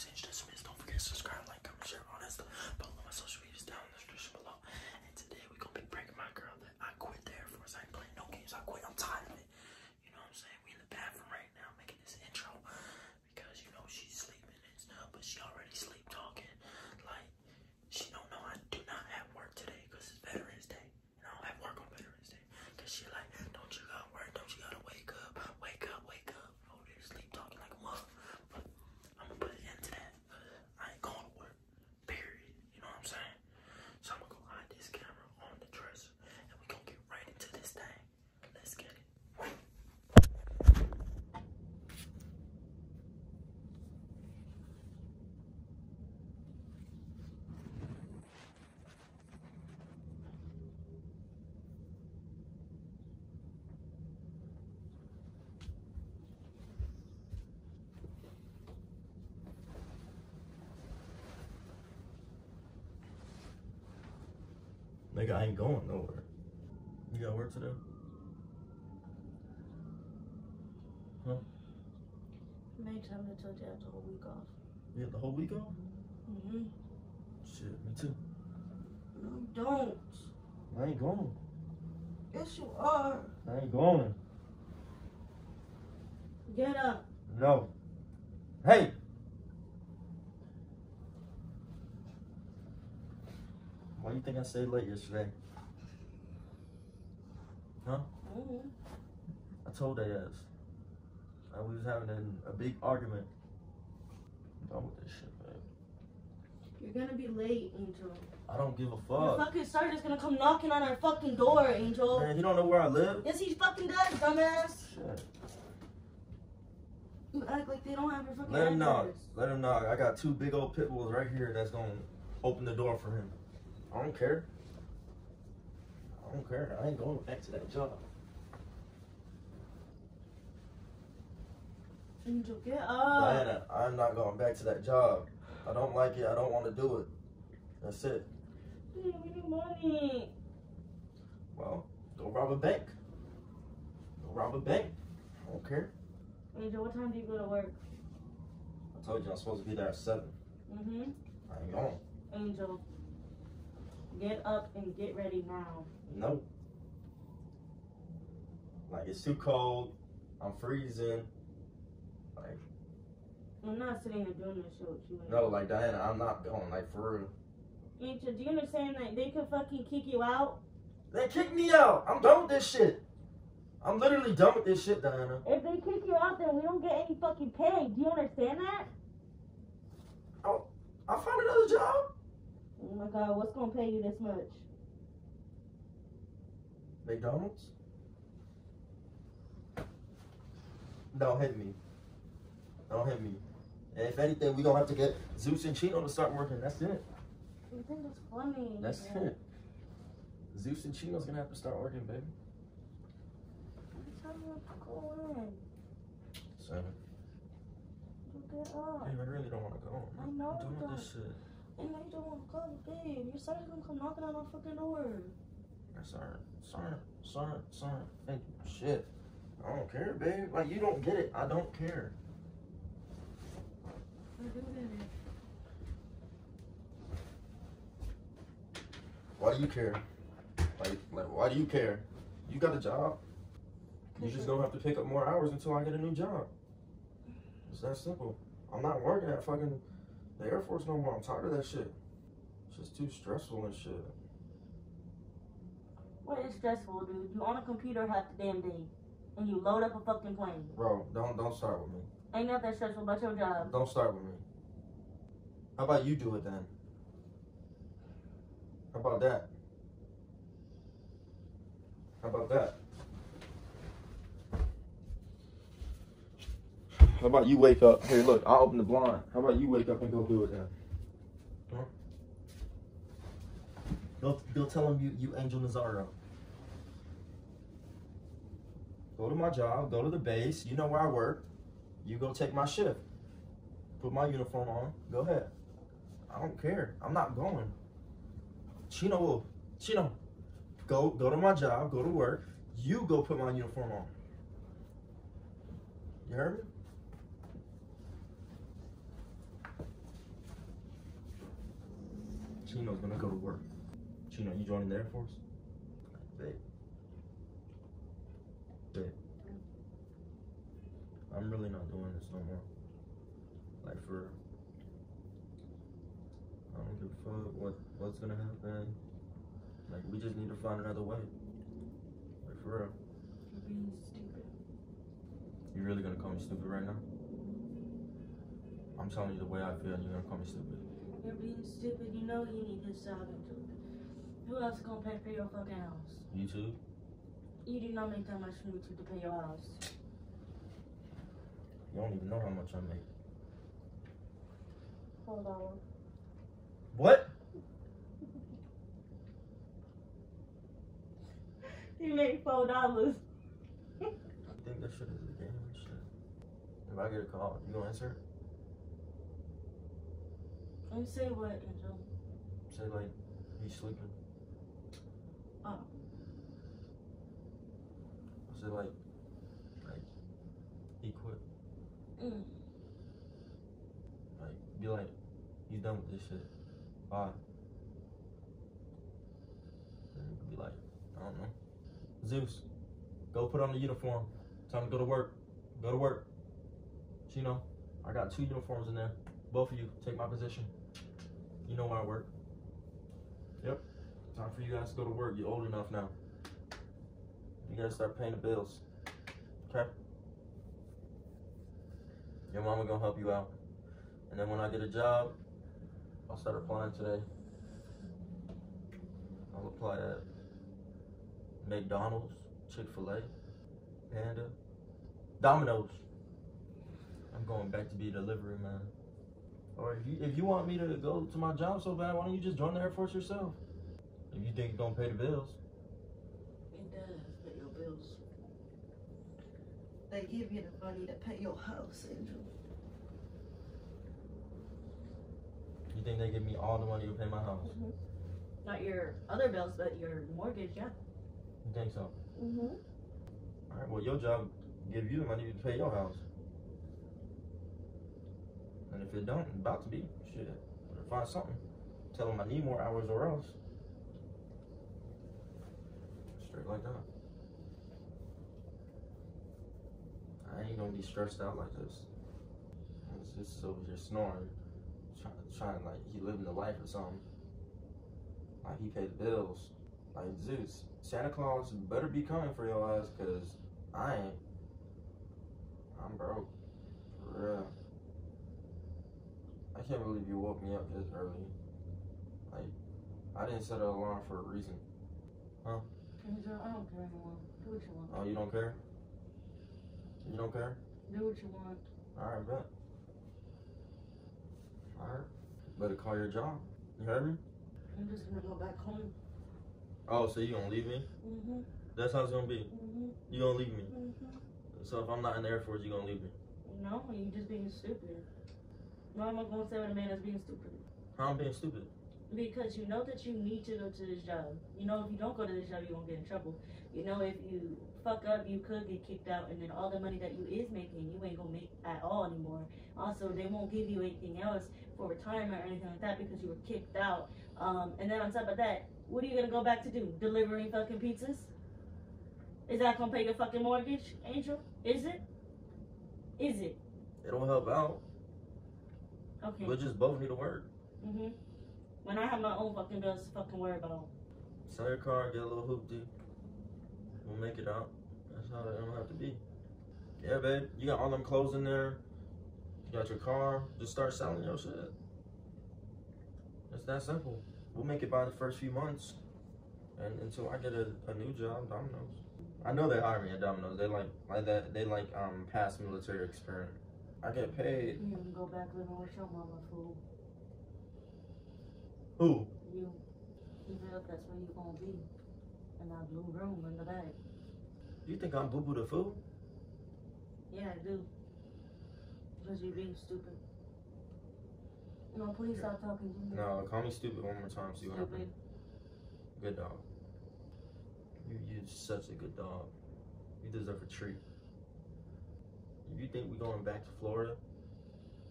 Don't forget to subscribe, like, comment, share, all that stuff. Follow my social medias down in the description below. And today we're gonna be breaking my girl that I quit the Air Force. I ain't playing no games. I quit. I'm tired of it. You know what I'm saying? We in the bathroom right now making this intro because you know she's sleeping and stuff, but she already sleep talking. Like she don't know I do not have work today because it's Veterans Day. And I don't have work on Veterans Day. Cause she like, don't you gotta work? Don't you gotta wake up? Wake up, wake up. Over there sleep talking like a mother. But I'm gonna put an end to that. 'cause I ain't going to work. Period. You know what I'm saying? So I'm gonna go hide this camera on the dresser and we gonna get right into this thing. Let's get it. Nigga, I ain't going nowhere. You got work to do? Huh? Many times I told you I have the whole week off. You have the whole week off? Mm-hmm. Shit, me too. No, don't. I ain't going. Yes, you are. I ain't going. Get up. No. Hey! Why you think I stayed late yesterday? Huh? Mm-hmm. I told they ass. And we was having an, a big argument. I'm done with this shit, man. You're gonna be late, Angel. I don't give a Your fuck. fucking sergeant's gonna come knocking on our fucking door, Angel. Man, you don't know where I live? Yes, he fucking does, dumbass. Shit. You act like they don't have your fucking Let him knock. Let him knock. I got two big old pit bulls right here that's gonna open the door for him. I don't care. I don't care. I ain't going back to that job. Angel, get up. Diana, I'm not going back to that job. I don't like it. I don't want to do it. That's it. Dude, we need money. Well, go rob a bank. Go rob a bank. I don't care. Angel, what time do you go to work? I told you I'm supposed to be there at seven. Mm-hmm. I ain't going. Angel, get up and get ready now. Nope. Like it's too cold. I'm freezing. Like I'm not sitting here doing this shit with you. no, like Diana, I'm not going. Like for real. Angel, do you understand that they could fucking kick you out? They kick me out. I'm done with this shit. I'm literally done with this shit, Diana. If they kick you out, then we don't get any fucking pay. Do you understand that? Oh, I'll find another job. Oh my god, what's gonna pay you this much? McDonald's. Don't hit me. Don't hit me. And if anything, we gonna have to get Zeus and Chino to start working. That's it. You think it's funny? That's Yeah. it. Zeus and Chino's gonna have to start working, baby. Every time you go in, Seven. get up. Babe, I really don't want to go. I know I'm with this shit. And now you don't want to come, babe. Your son's gonna come knocking on my fucking door. Sorry, sorry, sorry, sorry. Thank you. Shit. I don't care, babe. Like, you don't get it. I don't care. I do get it. Why do you care? Like, like, why do you care? You got a job. You just gonna have to pick up more hours until I get a new job. It's that simple. I'm not working at fucking the Air Force no more. I'm tired of that shit. It's just too stressful and shit. What is stressful, dude? You on a computer half the damn day, and you load up a fucking plane. Bro, don't don't start with me. Ain't nothing stressful about your job. Don't start with me. How about you do it then? How about that? How about that? How about you wake up? Here, look, I'll open the blind. How about you wake up and go do it? Go, go tell him you, you Angel Nazaro. Go to my job, go to the base. You know where I work. You go take my shift. Put my uniform on. Go ahead. I don't care. I'm not going. Chino. Chino, go go to my job. Go to work. You go put my uniform on. You heard me? Chino's gonna go to work. Chino, you joining the Air Force? Babe. Babe. I'm really not doing this no more. Like for. I don't give a fuck what what's gonna happen. Like we just need to find another way. Like for real. You're being stupid. You really gonna call me stupid right now? I'm telling you the way I feel and you're gonna call me stupid. You're being stupid. You know you need to this job. Angel. Who else is gonna pay for your fucking house? You too? You do not make that much from YouTube to pay your house. You don't even know how much I make. Hold on. What? You make four dollars. I think that shit is a game and shit. If I get a call, you gonna answer? it? And say what, Angel? Say like he's sleeping. Oh. I say like like he quit. Mm. Like be like he's done with this shit. Bye. Be like, I don't know. Zeus, go put on the uniform. Time to go to work. Go to work. Chino, I got two uniforms in there. Both of you, take my position. You know where I work. Yep. Time for you guys to go to work. You're old enough now. You gotta start paying the bills. Okay? Your mama gonna help you out. And then when I get a job, I'll start applying today. I'll apply at McDonald's, Chick fil A, Panda, Domino's. I'm going back to be a delivery man. Or if you if you want me to go to my job so bad, why don't you just join the Air Force yourself? If you think it's gonna pay the bills. It does pay your bills. They give you the money to pay your house, Angel. You think they give me all the money to pay my house? Not your other bills, but your mortgage, yeah. You think so? Mm-hmm. Alright, well your job give you the money to pay your house. And if it don't, about to be, shit. Better find something. Tell them I need more hours or else. Straight like that. I ain't gonna be stressed out like this. It's just over here snoring. Trying, trying like he living the life or something. Like he paid the bills. Like Zeus. Santa Claus better be coming for your ass cause I ain't. I'm broke. For real. I can't believe you woke me up this early. Like, I didn't set an alarm for a reason. Angel, I don't care anymore. Do what you want. Oh, you don't care? You don't care? Do what you want. Alright, bet. Alright. Better call your job. You heard me? I'm just gonna go back home. Oh, so you gonna leave me? Mm-hmm. That's how it's gonna be. Mm-hmm. You gonna leave me. Mm-hmm. So if I'm not in the Air Force, you gonna leave me. No, you just being stupid. Why am I gonna say what a man is being stupid? How I'm being stupid? Because you know that you need to go to this job. You know if you don't go to this job, you're gonna get in trouble. You know if you fuck up, you could get kicked out, and then all the money that you is making, you ain't gonna make at all anymore. Also, they won't give you anything else for retirement or anything like that because you were kicked out. Um, and then on top of that, what are you gonna go back to do? Delivering fucking pizzas? Is that gonna pay your fucking mortgage, Angel? Is it? Is it? It don't help out. Okay. We'll just both need to work. hmm When I have my own fucking bills to fucking worry about. Sell your car, get a little hoopty. We'll make it out. That's how it don't have to be. Yeah, babe. You got all them clothes in there. You got your car. Just start selling your shit. It's that simple. We'll make it by the first few months. And until I get a, a new job, Domino's. I know they hire me at Domino's. They like like that. They like um past military experience. I get paid. You can go back living with your mama, fool. Who? You. You feel that's where you're gonna be. In that blue room in the back. You think I'm boo boo the fool? Yeah, I do. Because you're being stupid. No, please stop talking to me. No, call me stupid one more time. See what happens. Good dog. You you're such a good dog. You deserve a treat. You think we're going back to Florida?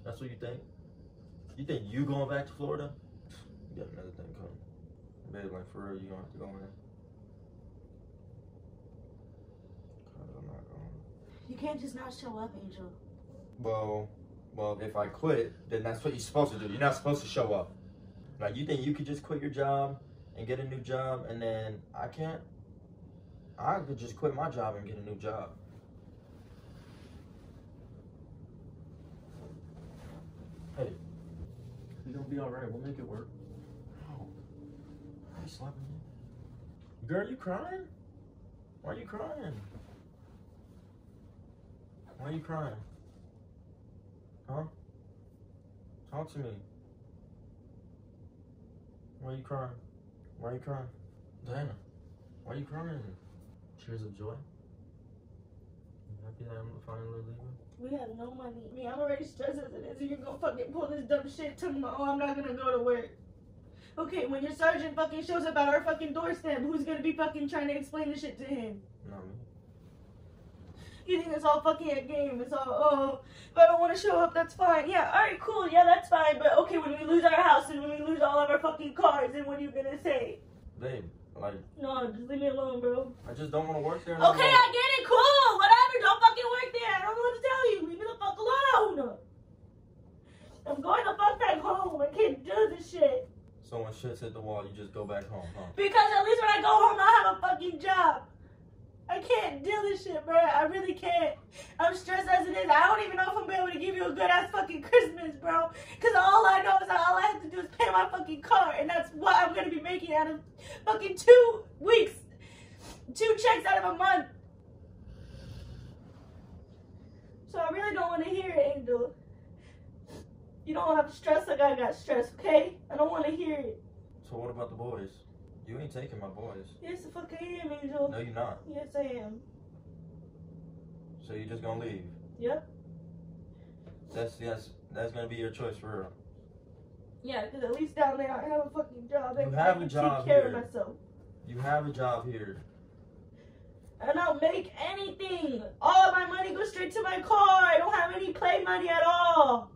That's what you think? You think you going back to Florida? You got another thing coming. Babe, like for real, you gonna have to go in. Cause I'm not going. You can't just not show up, Angel. Well, well, if I quit, then that's what you're supposed to do. You're not supposed to show up. Like you think you could just quit your job and get a new job, and then I can't. I could just quit my job and get a new job. Hey, you gonna be all right. We'll make it work. Oh, why you slapping me? Girl, you crying? Why are you crying? Why are you crying? Huh? Talk to me. Why are you crying? Why are you crying? Diana, why are you crying? Tears of joy? You happy that I'm finally leaving? We have no money. Me, I'm already stressed as it is. and You're gonna fucking pull this dumb shit tomorrow. Oh, I'm not gonna go to work. Okay, when your sergeant fucking shows up at our fucking doorstep, who's gonna be fucking trying to explain the shit to him? Not me. You think it's all fucking a game? It's all oh, if I don't want to show up, that's fine. Yeah, all right, cool. Yeah, that's fine. But okay, when we lose our house and when we lose all of our fucking cars, then what are you gonna say? Babe, like, No, just leave me alone, bro. I just don't want to work there no Okay, more. I get it. Cool. Whatever. Don't fucking work there. I don't know what to tell you. Leave me the fuck alone. I'm going the fuck back home. I can't do this shit. So when shit's hit the wall, you just go back home, huh? Because at least when I go home, I have a fucking job. I can't deal this shit, bro. I really can't. I'm stressed as it is. I don't even know if I'm gonna be able to give you a good ass fucking Christmas, bro. Because all I know is that all I have to do is pay my fucking car, and that's what I'm gonna be making out of fucking two weeks, two checks out of a month. So I really don't want to hear it, Angel. You don't have to stress like I got stressed, okay? I don't want to hear it. So what about the boys? You ain't taking my boys. Yes, the fuck I am, Angel. No, you're not. Yes, I am. So you're just gonna leave? Yep. That's that's that's gonna be your choice for real. Yeah, because at least down there I have a fucking job. You have a job take care here. of myself. You have a job here. I don't make anything. All of my money goes straight to my car. I don't have any play money at all.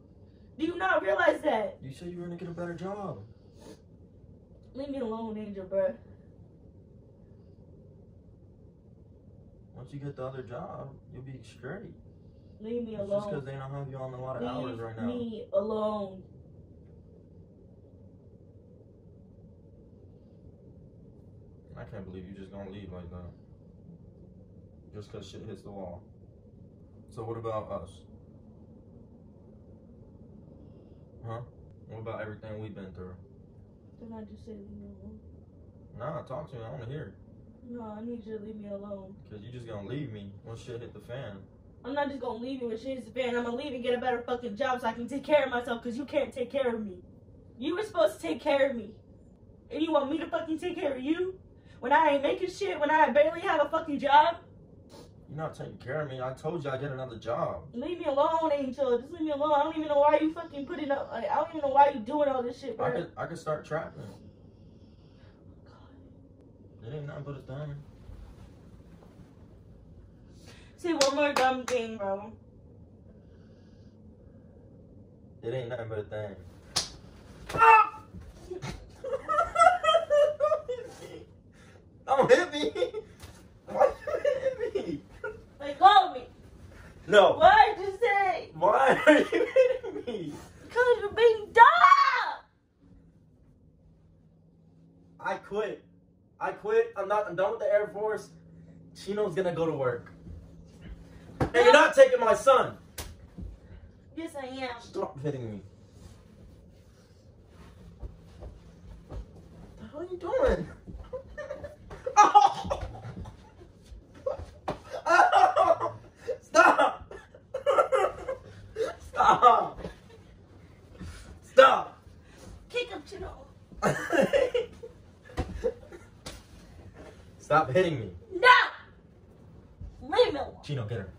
Do you not realize that? You said you were gonna get a better job. Leave me alone, Angel, bro. Once you get the other job, you'll be straight. Leave me It's just because they don't have you on a lot of hours Leave right now. Leave me alone. I can't believe you just gonna leave like that. Just cause shit hits the wall. So what about us? Huh? What about everything we've been through? Then I just say leave me alone. Nah, talk to me. I wanna hear. No, I need you to leave me alone. Cause you're just gonna leave me once shit hit the fan. I'm not just gonna leave you when shit shit's the fan. I'm gonna leave and get a better fucking job so I can take care of myself because you can't take care of me. You were supposed to take care of me. And you want me to fucking take care of you? When I ain't making shit, when I barely have a fucking job? You're not taking care of me. I told you I get another job. Leave me alone, Angel. Just leave me alone. I don't even know why you fucking putting up. Like, I don't even know why you doing all this shit, bro. I could I could start trapping. It ain't nothing but a thing. Say one more dumb thing, bro. It ain't nothing but a thing. Ah! Don't hit me. Why you hit me? Like, call me. No. Why'd you say? Why are you hitting me? Because you're being dumb. I quit. I quit. I'm not. I'm done with the Air Force. Chino's gonna go to work. And you're not taking my son. Yes, I am. Stop hitting me. What the hell are you doing? oh! Oh! Stop! Stop! Stop! Kick him, Chino. Stop hitting me. No! Leave me alone. Chino, get her.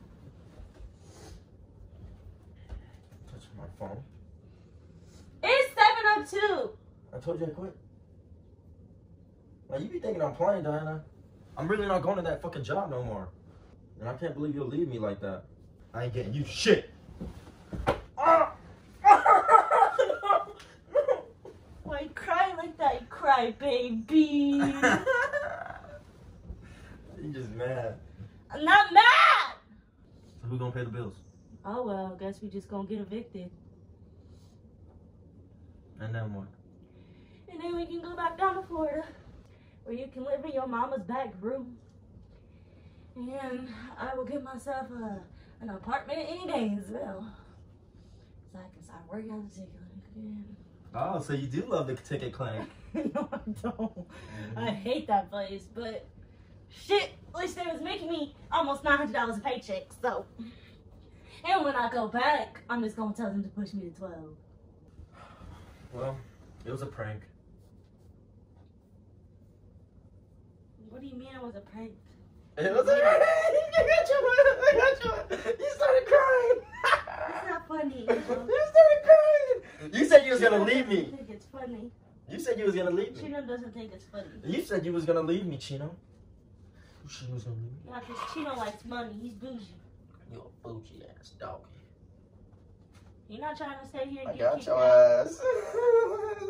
Touch my phone. It's 702. I told you I quit. Like, you be thinking I'm playing, Diana. I'm really not going to that fucking job no more. And I can't believe you'll leave me like that. I ain't getting you shit. Ah! Why you crying like cry baby. you just mad. I'm not mad. So who gonna pay the bills? Oh well, guess we just gonna get evicted. And then what? And then we can go back down to Florida. Where you can live in your mama's back room. And I will get myself a, an apartment in Gainesville. So I can start working on the ticket again. Oh, so you do love the ticket clinic. no, I don't. I mm-hmm. hate that place, but shit, at least they was making me almost nine hundred dollars a paycheck. So, and when I go back, I'm just gonna tell them to push me to twelve. Well, it was a prank. What do you mean it was a prank? It was a prank. I got you. I got you. You started crying. It's not funny. you started crying. You said you was gonna leave I me. think it's funny. You said you was gonna leave me. Chino doesn't think it's funny. You said you was gonna leave me, Chino. You said was gonna leave me. Yeah, because Chino likes money. He's bougie. You a bougie ass doggy. You're not trying to stay here and I get got your out. ass.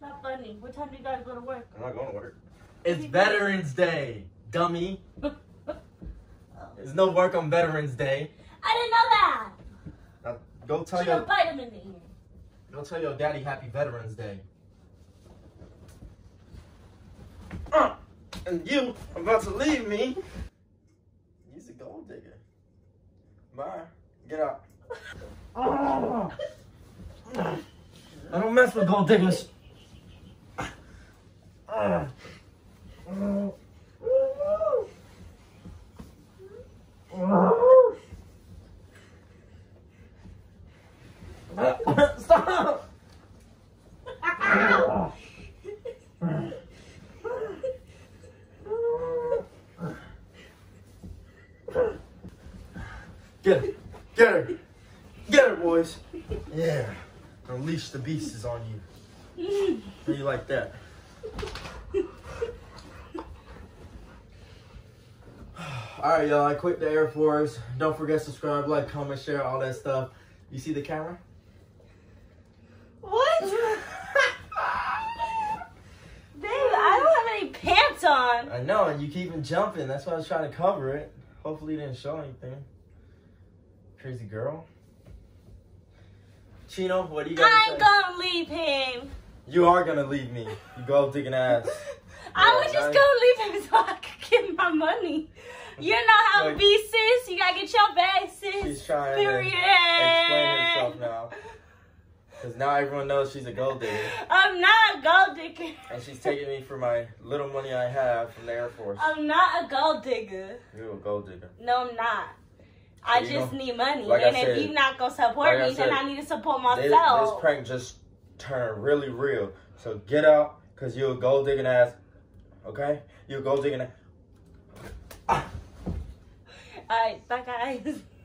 Not funny. What time do you gotta go to work? I'm not going to work. It's Veterans Day, dummy. There's no work on Veterans Day. I didn't know that. Now, go tell Should your have vitamin in here. go tell your daddy Happy Veterans Day. Uh, and you about to leave me. He's a gold digger. Bye. Get out. I don't mess with gold diggers. Stop! Get her. Get her. Get her, boys. Yeah. The beasts on you. How you like that? Alright, y'all. I quit the Air Force. Don't forget subscribe, like, comment, share, all that stuff. You see the camera? What? Babe, I don't have any pants on. I know, and you keep on jumping. That's why I was trying to cover it. Hopefully, it didn't show anything. Crazy girl. Chino, what do you to I'm say? gonna leave him. You are gonna leave me. You go digging ass. I was just gonna leave him so I could get my money. You know how Like- be, sis. You gotta get your bag, sis. She's trying Period. to explain herself now. Because now everyone knows she's a gold digger. I'm not a gold digger. And she's taking me for my little money I have from the Air Force. I'm not a gold digger. You're a gold digger. No, I'm not. I You just know, need money. like I and if said- you're not gonna support like I me, then I need to support This, this prank just turned really real. So get out, because you're a gold digging ass. Okay? You're a gold digging ass. Alright, bye guys.